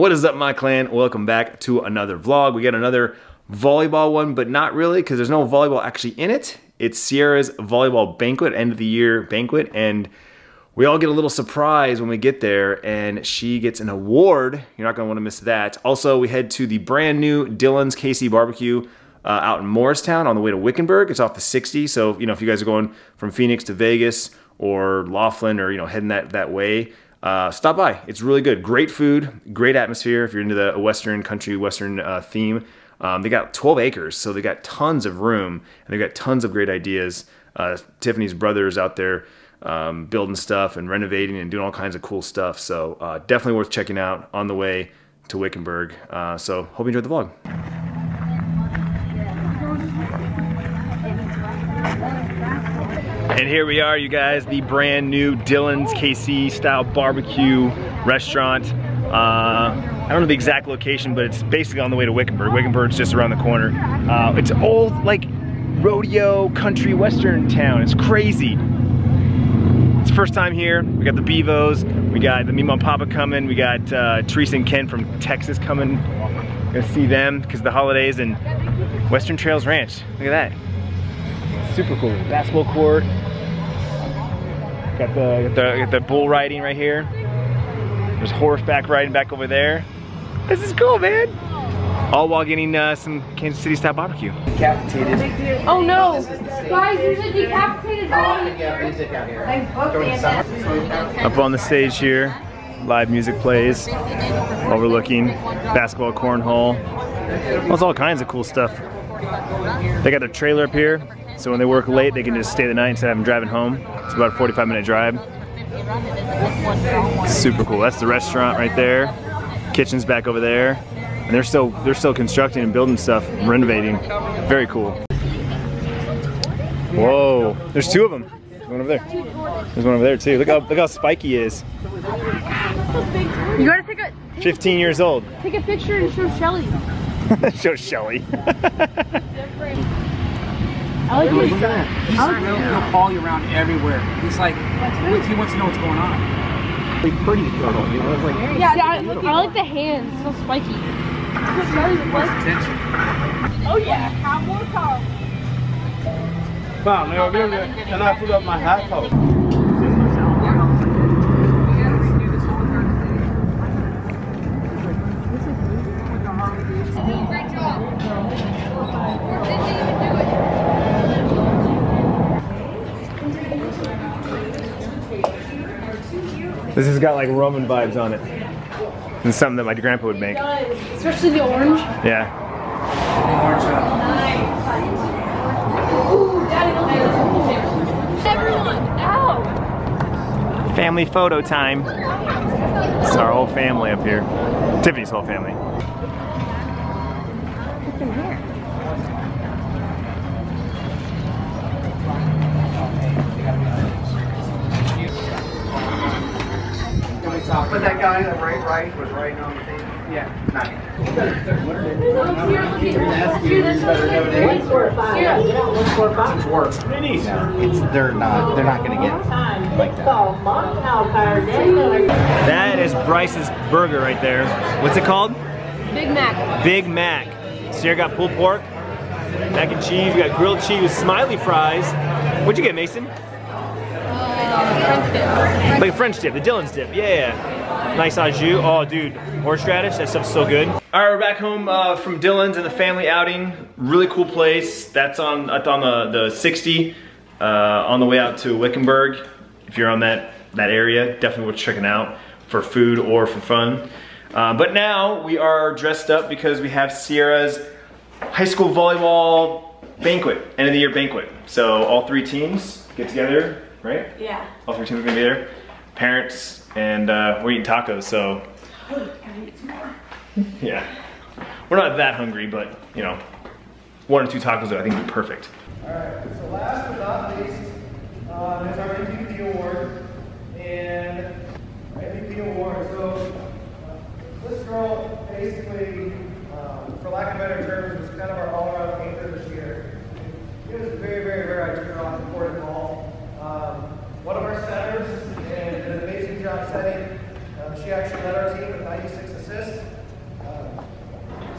What is up, my clan? Welcome back to another vlog. We got another volleyball one, but not really because there's no volleyball actually in it. It's Sierra's volleyball banquet, end of the year banquet, and we all get a little surprise when we get there and she gets an award. You're not gonna wanna miss that. Also, we head to the brand new Dillon's KC Barbecue uh, out in Morristown on the way to Wickenburg. It's off the 60, so you know if you guys are going from Phoenix to Vegas or Laughlin or you know heading that, that way, uh, stop by. It's really good. Great food, great atmosphere if you're into the Western country, Western uh, theme. Um, they got 12 acres, so they got tons of room and they've got tons of great ideas. Uh, Tiffany's brothers out there um, building stuff and renovating and doing all kinds of cool stuff. So uh, definitely worth checking out on the way to Wickenburg. Uh, so hope you enjoyed the vlog. And here we are, you guys, the brand new Dillon's KC style barbecue restaurant. Uh, I don't know the exact location, but it's basically on the way to Wickenburg. Wickenburg's just around the corner. Uh, it's old, like, rodeo country western town. It's crazy. It's first time here. We got the Bevos. We got the Mima and Papa coming. We got uh, Teresa and Ken from Texas coming. Gonna see them because the holidays and Western Trails Ranch. Look at that. Super cool. Basketball court. Got the, got the, got the bull riding right here. There's horseback riding back over there. This is cool, man. All while getting uh, some Kansas City style barbecue. Decapitated. Oh no! Guys, there's a decapitated body Yeah, here. music out here. Thanks, both During the Santa. summer. Up on the stage here, live music plays, overlooking basketball cornhole. Well, there's all kinds of cool stuff. They got their trailer up here, so when they work late, they can just stay the night instead of having driving home. It's about a 45 minute drive. Super cool. That's the restaurant right there. Kitchen's back over there. And they're still they're still constructing and building stuff, renovating. Very cool. Whoa, there's two of them. There's one over there. There's one over there too. Look how look how spiky he is. You gotta take a 15 years old. take a picture and show Shelly. Show Shelly. I like Look this. at that. He's, he'll, he'll follow you around everywhere. He's like, he wants to know what's going on. Pretty pretty turtle, you know? It's like, Yeah, I, I like the hands. It's so spiky. wants attention. Oh yeah, have more power. Wow, man, really, can I put up my hat coat? This has got like Roman vibes on it. And something that my grandpa would make. Especially the orange. Yeah. Ooh, Daddy, look at Everyone! Family photo time. It's our whole family up here. Tiffany's whole family. But that guy on the right, right was right on the thing. Yeah, nice. Work. It's, they're not, they're not gonna get like that. That is Bryce's burger right there. What's it called? Big Mac. Big Mac. Sierra got pulled pork, mac and cheese, we got grilled cheese, smiley fries. What'd you get, Mason? Like a French dip, the Dillon's dip. Yeah. Nice au jus. Oh, dude, horseradish, that stuff's so good. All right, we're back home uh, from Dillon's and the family outing. Really cool place. That's on that's on the, the 60 uh, on the way out to Wickenburg. If you're on that, that area, definitely worth checking out for food or for fun. Uh, but now we are dressed up because we have Sierra's high school volleyball banquet, end of the year banquet. So all three teams get together, right? Yeah. All three teams are gonna be there. Parents and uh, we're eating tacos, so yeah. We're not that hungry, but you know, one or two tacos I think would be perfect. Alright, so last but not least, um, is our MVP award. And our MVP award, so uh, this girl basically, um, for lack of better terms, was kind of our all-around painter this year. She was very, very rare I took her off the court at all. Um, one of our setters and did an amazing job setting. Um, she actually led our team with 96 assists. Uh,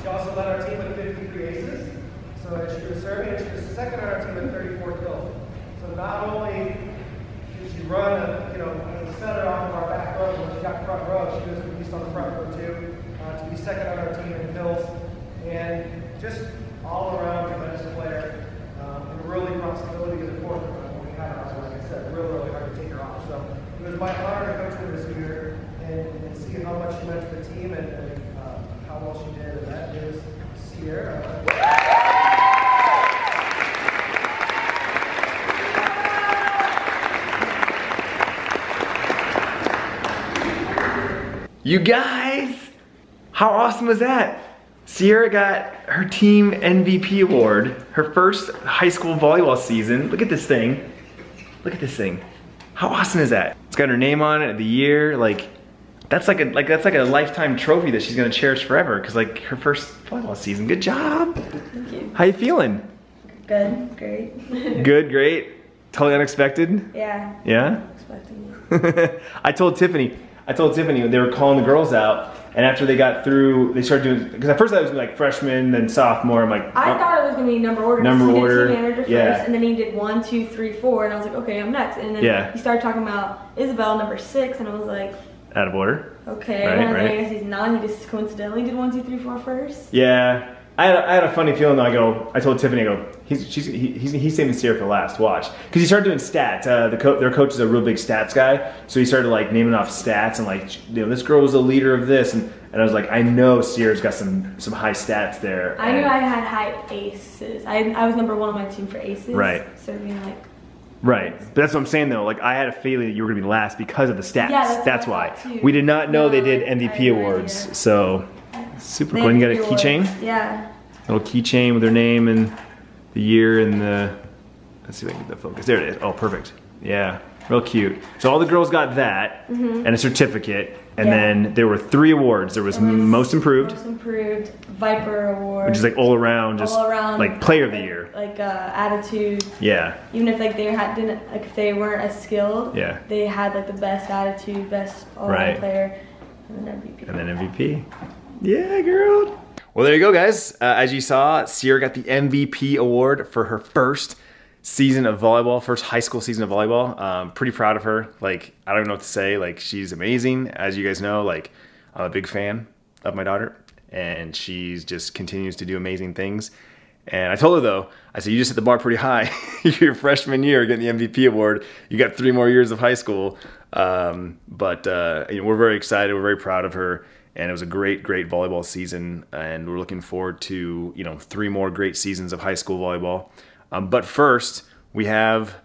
she also led our team with 53 aces. So she was serving, she was second on our team with 34 kills. So not only did she run, a, you know, center off of our back row when she got front row, she was at least on the front row too. Uh, to be second on our team in kills, and just all around tremendous player. Um, and really to the court uh, we had her. Like I said, really, really hard to take her off. So it was my honor to coach her this year and, and see how much she meant to the team and, and uh, how well she did. And that is Sierra. You guys, how awesome was that? Sierra got her team MVP award, her first high school volleyball season. Look at this thing. Look at this thing. How awesome is that? It's got her name on it, the year, like that's like a like that's like a lifetime trophy that she's gonna cherish forever. Cause like her first volleyball season. Good job. Thank you. How you feeling? Good, great. Good, great. Totally unexpected. yeah, Yeah. expecting. I told Tiffany, I told Tiffany when they were calling the girls out, and after they got through, they started doing because at first I was like freshman, then sophomore. I'm like, I oh, thought it was gonna be number order. Number order, manager yeah. first, and then he did one, two, three, four, and I was like, okay, I'm next. And then Yeah. he started talking about Isabel, number six, and I was like, out of order. okay. Right, and then right. I guess he's not. He just coincidentally did one, two, three, four first. Yeah, I had, I had a funny feeling though. I go, I told Tiffany, I go, he's she's he, he's he's saving Sierra for last. Watch, because he started doing stats. Uh, the co- their coach is a real big stats guy, so he started like naming off stats and like, you know, this girl was a leader of this, and, and I was like, I know Sierra's got some some high stats there. I knew I had high aces. I, I was number one on my team for aces. Right. Serving like Right. But that's what I'm saying though. Like I had a feeling that you were gonna be last because of the stats. Yeah, that's what I why. too. We did not know they did MVP awards. idea. So super cool. And you got a keychain? Yeah. Little keychain with their name and the year and the let's see if I can get the focus. There it is. Oh perfect. Yeah. Real cute. So all the girls got that and a certificate. And. Yeah. then there were three awards. There was, was most improved, Most improved. Viper award. which is like all around, just all around like player of the year. Like uh, attitude. Yeah. Even if like they had didn't like if they weren't as skilled. Yeah. They had like the best attitude, best all Right. player, and then MVP. And then MVP. Yeah, girl. Well, there you go, guys. Uh, as you saw, Sierra got the MVP award for her first season of volleyball, first high school season of volleyball. Um, pretty proud of her. Like, I don't know what to say. Like, she's amazing. As you guys know, like, I'm a big fan of my daughter, and she's just continues to do amazing things. And I told her though, I said, you just hit the bar pretty high. You're your freshman year getting the MVP award. You got three more years of high school. Um, but uh, you know, we're very excited. We're very proud of her. And it was a great, great volleyball season. And we're looking forward to, you know, three more great seasons of high school volleyball. Um, but first, we have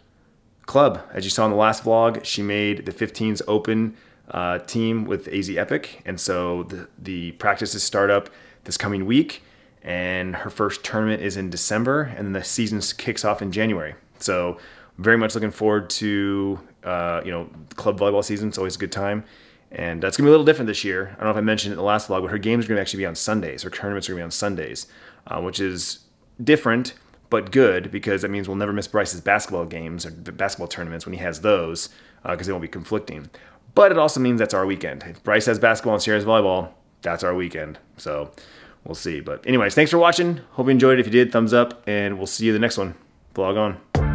club. As you saw in the last vlog, she made the 15s open uh, team with AZ Epic. And so the, the practices start up this coming week. And her first tournament is in December. And the season kicks off in January. So very much looking forward to, uh, you know, club volleyball season. It's always a good time. And that's gonna be a little different this year. I don't know if I mentioned it in the last vlog, but her games are gonna actually be on Sundays. Her tournaments are gonna be on Sundays, uh, which is different but good because that means we'll never miss Bryce's basketball games or basketball tournaments when he has those because they won't be conflicting. But it also means that's our weekend. If Bryce has basketball and Sierra has volleyball, that's our weekend. So we'll see. But anyways, thanks for watching. Hope you enjoyed. It. If you did, thumbs up, and we'll see you the next one. Vlog on.